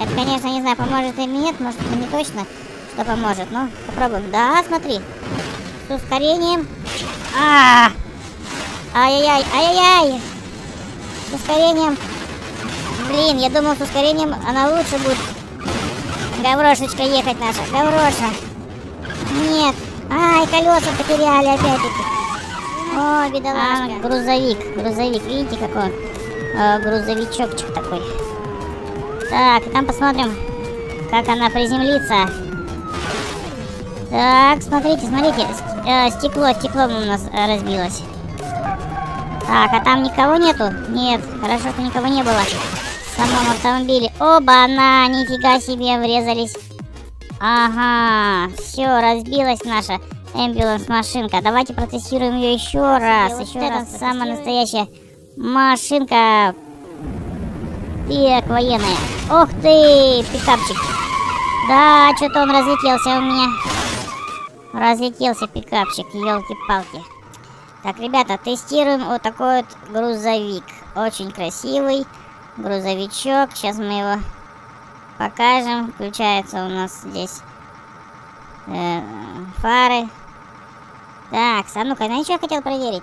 Это, конечно, не знаю, поможет или нет, может, не точно, что поможет, но попробуем. Да, смотри. С ускорением. А! Ай-яй-яй, ай-яй-яй! С ускорением. Блин, я думал, с ускорением она лучше будет. Гаврошечка ехать наша. Гавроша. Нет. Ай, колеса потеряли опять-таки. О, бедолажка. А, грузовик, грузовик. Видите, какой он? Э, грузовичокчик такой. Так, там посмотрим, как она приземлится. Так, смотрите, смотрите. Э, стекло, стекло у нас э, разбилось. Так, а там никого нету? Нет, хорошо, что никого не было в самом автомобиле. Оба-на, нифига себе, врезались. Ага, все, разбилась наша эмбуланс машинка. Давайте протестируем ее еще раз. Еще раз, самая настоящая машинка. Пик военная. Ух ты, пикапчик. Да, что-то он разлетелся у меня. Разлетелся пикапчик, елки-палки. Так, ребята, тестируем вот такой вот грузовик. Очень красивый грузовичок. Сейчас мы его покажем. Включается у нас здесь э, фары. Так, а ну-ка, я что хотел проверить?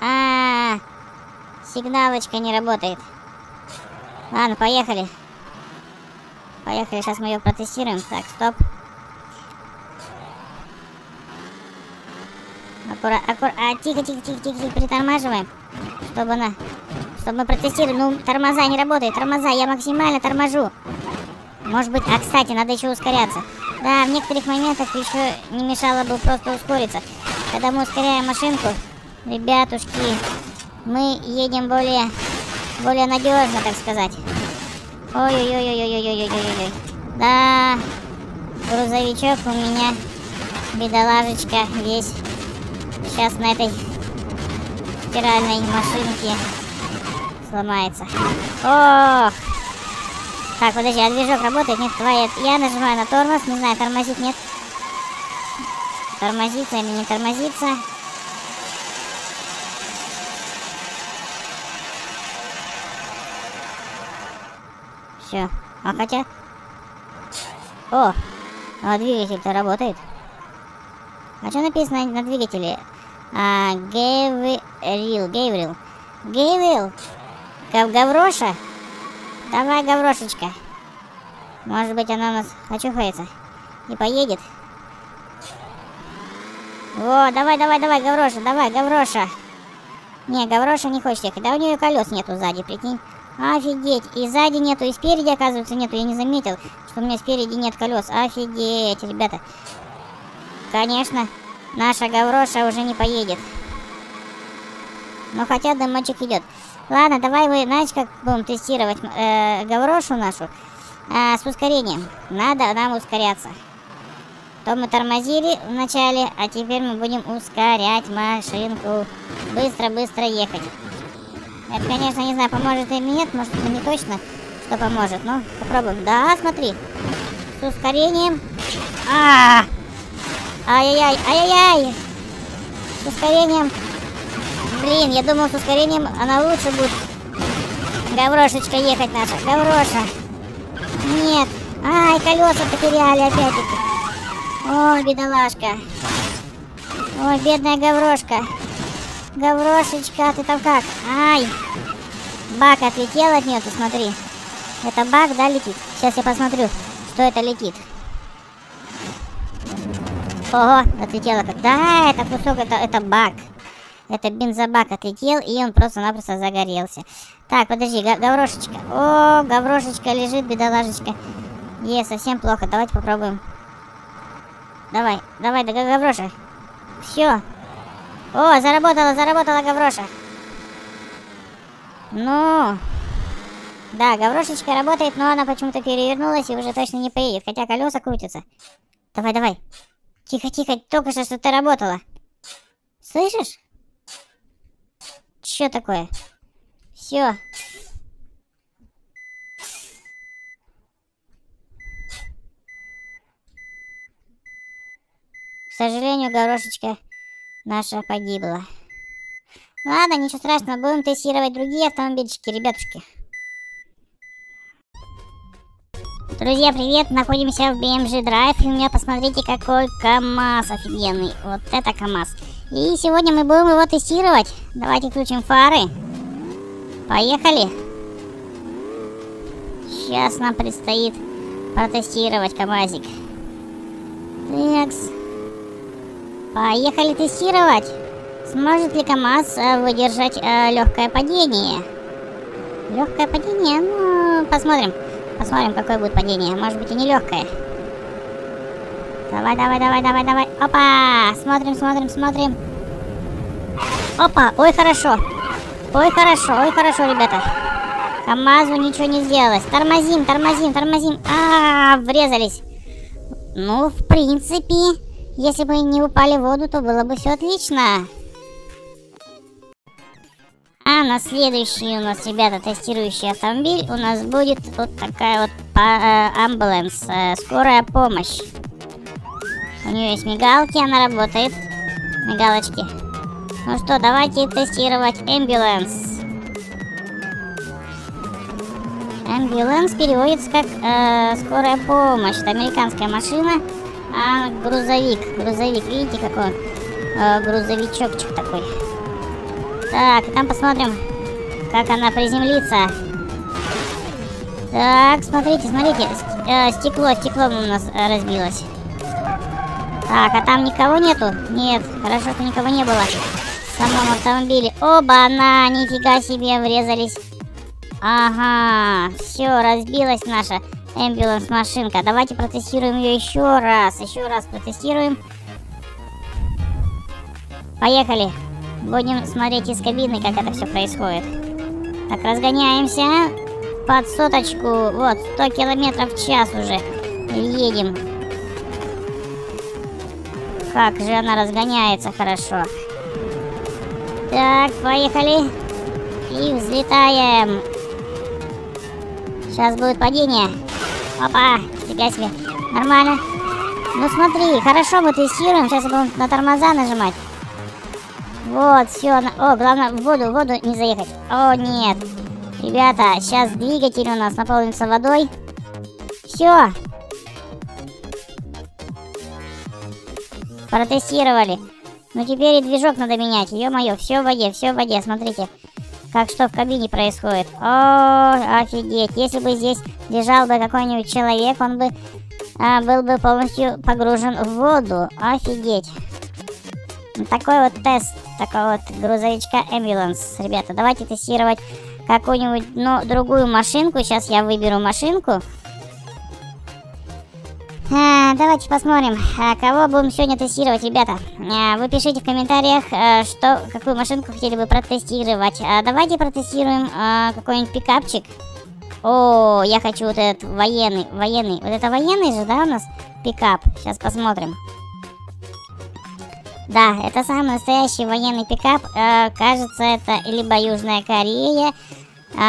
А, -а, а, сигналочка не работает. Ладно, поехали. Поехали, сейчас мы ее протестируем. Так, стоп. Аккура, аккура, а, тихо, тихо, тихо, тихо, тихо, притормаживаем, чтобы она, чтобы мы протестировали. Ну, тормоза не работает, тормоза, я максимально торможу. Может быть, а, кстати, надо еще ускоряться. Да, в некоторых моментах еще не мешало бы просто ускориться. Когда мы ускоряем машинку, ребятушки, мы едем более, более надежно, так сказать. Ой-ой-ой-ой-ой-ой-ой-ой-ой. Да, грузовичок у меня, бедолажечка, весь сейчас на этой стиральной машинке сломается. Ох! Так, подожди, а движок работает? Нет, твоя. Я нажимаю на тормоз, не знаю, тормозит, нет. Тормозится или не тормозится. Все. А хотя... О! А двигатель-то работает. А что написано на двигателе? А, Гейврил, Гейврил. Гейврил? Гавроша? Давай, Гаврошечка. Может быть, она у нас очухается и поедет. О, давай, давай, давай, Гавроша, давай, Гавроша. Не, Гавроша не хочет ехать. Да у нее колес нету сзади, прикинь. Офигеть. И сзади нету, и спереди, оказывается, нету. Я не заметил, что у меня спереди нет колес. Офигеть, ребята. Конечно, наша Гавроша уже не поедет. Но хотя дымочек идет. Ладно, давай вы, знаете, как будем тестировать э, гаврошу нашу э, с ускорением. Надо нам ускоряться. То мы тормозили вначале, а теперь мы будем ускорять машинку. Быстро-быстро ехать. Это, конечно, не знаю, поможет или нет, может, это не точно, что поможет, но попробуем. Да, смотри. С ускорением. А, -а, -а! Ай-яй-яй, ай-яй-яй. С ускорением Блин, я думал, с ускорением она лучше будет. Гаврошечка ехать наша. Гавроша. Нет. Ай, колеса потеряли опять-таки. Ой, бедолашка. Ой, бедная Гаврошка. Гаврошечка, ты там как? Ай. Бак отлетел от нее, ты смотри. Это бак, да, летит? Сейчас я посмотрю, что это летит. Ого, отлетело как. Да, это кусок, это, это бак. Это бензобак отлетел, и он просто-напросто загорелся. Так, подожди, Гаврошечка. О, Гаврошечка лежит, бедолажечка. Е, совсем плохо. Давайте попробуем. Давай, давай, да Гавроша. Все. О, заработала, заработала Гавроша. Ну... Да, Гаврошечка работает, но она почему-то перевернулась и уже точно не поедет. Хотя колеса крутятся. Давай, давай. Тихо, тихо, только что что-то работало. Слышишь? Что такое? Все. К сожалению, горошечка наша погибла. Ладно, ничего страшного, будем тестировать другие автомобильчики, ребятушки. Друзья, привет! Находимся в BMG Drive, и у меня, посмотрите, какой КамАЗ офигенный. Вот это КамАЗ. И сегодня мы будем его тестировать. Давайте включим фары. Поехали! Сейчас нам предстоит протестировать КамАЗик. Такс. Поехали тестировать. Сможет ли КамАЗ э, выдержать э, легкое падение? Легкое падение? Ну, посмотрим. Посмотрим, какое будет падение. Может быть и не легкое. Давай, давай, давай, давай, давай. Опа! Смотрим, смотрим, смотрим. Опа! Ой, хорошо. Ой, хорошо, ой, хорошо, ребята. КамАЗу ничего не сделалось. Тормозим, тормозим, тормозим. А, -а, -а врезались. Ну, в принципе, если бы не упали в воду, то было бы все отлично. А на следующий у нас, ребята, тестирующий автомобиль у нас будет вот такая вот э, амбуланс, э, скорая помощь. У нее есть мигалки, она работает. Мигалочки. Ну что, давайте тестировать амбуланс. Амбуланс переводится как э, скорая помощь. Это американская машина, а грузовик. Грузовик, видите, какой он? Э, грузовичокчик такой. Так, там посмотрим, как она приземлится. Так, смотрите, смотрите, э, стекло, стекло у нас э, разбилось. Так, а там никого нету? Нет, хорошо, что никого не было в самом автомобиле. Оба-на, нифига себе, врезались. Ага, все, разбилась наша эмбуланс машинка. Давайте протестируем ее еще раз. Еще раз протестируем. Поехали. Будем смотреть из кабины, как это все происходит. Так, разгоняемся. Под соточку. Вот, 100 километров в час уже. Едем. Как же она разгоняется хорошо. Так, поехали. И взлетаем. Сейчас будет падение. Опа, фига себе. Нормально. Ну смотри, хорошо мы тестируем. Сейчас я буду на тормоза нажимать. Вот, все. О, главное, в воду, в воду не заехать. О, нет. Ребята, сейчас двигатель у нас наполнится водой. Все. Протестировали. Ну теперь и движок надо менять. Ё-моё, все в воде, все в воде. Смотрите. Как что в кабине происходит. О, офигеть. Если бы здесь лежал бы какой-нибудь человек, он бы а, был бы полностью погружен в воду. Офигеть. Такой вот тест такого вот грузовичка Ambulance. Ребята, давайте тестировать какую-нибудь, ну, другую машинку. Сейчас я выберу машинку. А, давайте посмотрим, а, кого будем сегодня тестировать, ребята. А, вы пишите в комментариях, что, какую машинку хотели бы протестировать. Давайте протестируем какой-нибудь пикапчик. О, я хочу вот этот военный, военный. Вот это военный же, да, у нас пикап? Сейчас посмотрим. Да, это самый настоящий военный пикап. Кажется, это либо Южная Корея,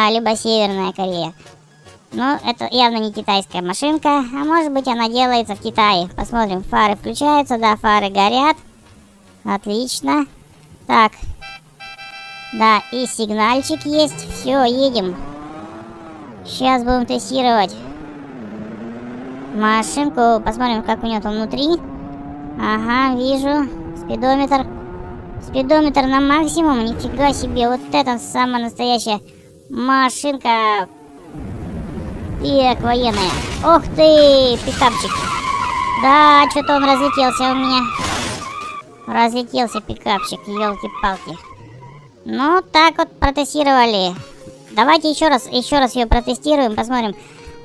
либо Северная Корея. Но это явно не китайская машинка, а может быть она делается в Китае. Посмотрим, фары включаются, да, фары горят. Отлично. Так. Да, и сигнальчик есть. Все, едем. Сейчас будем тестировать машинку. Посмотрим, как у нее там внутри. Ага, вижу. Спидометр. Спидометр на максимум. Нифига себе. Вот это самая настоящая машинка так, военная. Ух ты, пикапчик. Да, что-то он разлетелся у меня. Разлетелся пикапчик, елки-палки. Ну, так вот протестировали. Давайте еще раз, еще раз ее протестируем, посмотрим.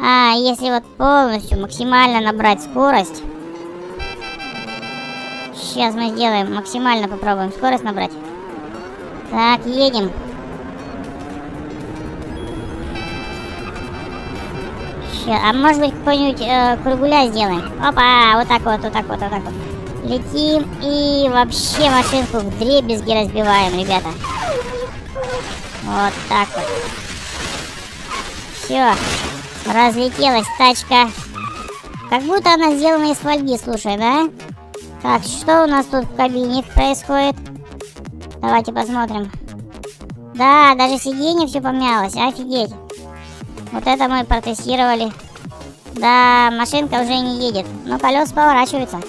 А, если вот полностью, максимально набрать скорость. Сейчас мы сделаем, максимально попробуем скорость набрать. Так, едем. А может быть какой-нибудь э, кругуля сделаем? Опа, вот так вот, вот так вот, вот так вот. Летим и вообще машинку в дребезги разбиваем, ребята. Вот так вот. Все. Разлетелась тачка. Как будто она сделана из фольги, слушай, да? Так, что у нас тут в кабине происходит? Давайте посмотрим. Да, даже сиденье все помялось, офигеть. Вот это мы протестировали. Да, машинка уже не едет, но колеса поворачиваются.